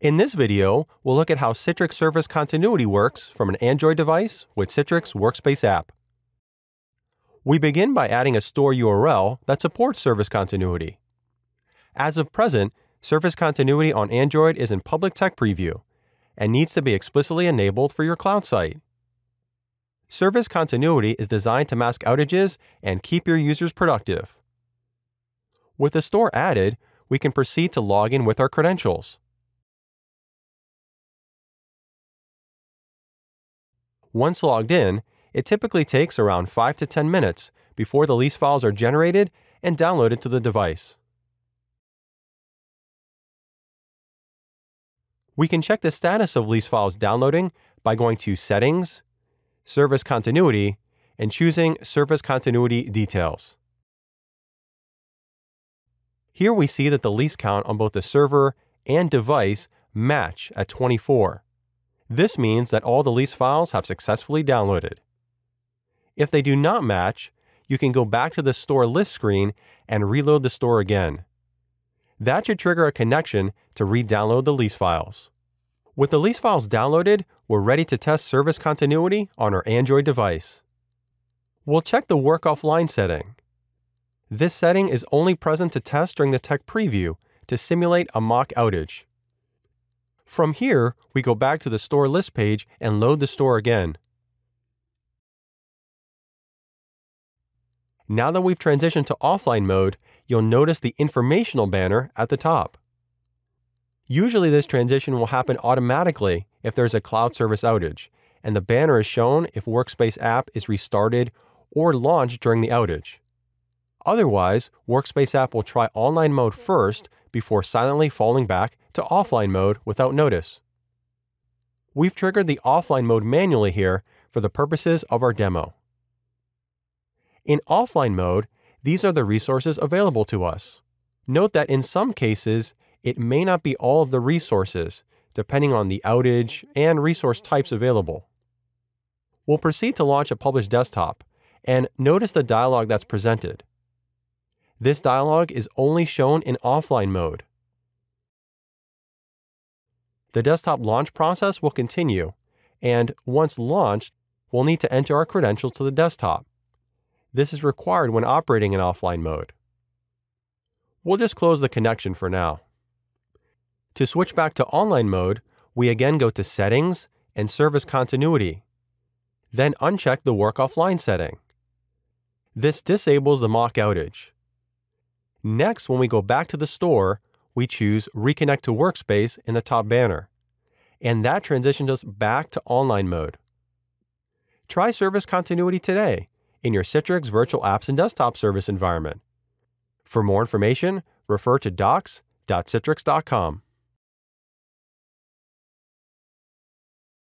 In this video, we'll look at how Citrix Service Continuity works from an Android device with Citrix Workspace app. We begin by adding a store URL that supports Service Continuity. As of present, Service Continuity on Android is in public tech preview and needs to be explicitly enabled for your cloud site. Service Continuity is designed to mask outages and keep your users productive. With the store added, we can proceed to log in with our credentials. Once logged in, it typically takes around 5 to 10 minutes before the lease files are generated and downloaded to the device. We can check the status of lease files downloading by going to Settings, Service Continuity, and choosing Service Continuity Details. Here we see that the lease count on both the server and device match at 24. This means that all the lease files have successfully downloaded. If they do not match, you can go back to the store list screen and reload the store again. That should trigger a connection to re-download the lease files. With the lease files downloaded, we're ready to test service continuity on our Android device. We'll check the work offline setting. This setting is only present to test during the tech preview to simulate a mock outage. From here, we go back to the store list page and load the store again. Now that we've transitioned to offline mode, you'll notice the informational banner at the top. Usually this transition will happen automatically if there's a cloud service outage, and the banner is shown if Workspace app is restarted or launched during the outage. Otherwise, Workspace app will try online mode first before silently falling back to offline mode without notice. We've triggered the offline mode manually here for the purposes of our demo. In offline mode, these are the resources available to us. Note that in some cases, it may not be all of the resources, depending on the outage and resource types available. We'll proceed to launch a published desktop, and notice the dialog that's presented. This dialog is only shown in offline mode. The desktop launch process will continue, and once launched, we'll need to enter our credentials to the desktop. This is required when operating in offline mode. We'll just close the connection for now. To switch back to online mode, we again go to Settings and Service Continuity. Then uncheck the Work Offline setting. This disables the mock outage. Next, when we go back to the store, we choose Reconnect to Workspace in the top banner. And that transitions us back to online mode. Try service continuity today in your Citrix Virtual Apps and Desktop Service environment. For more information, refer to docs.citrix.com.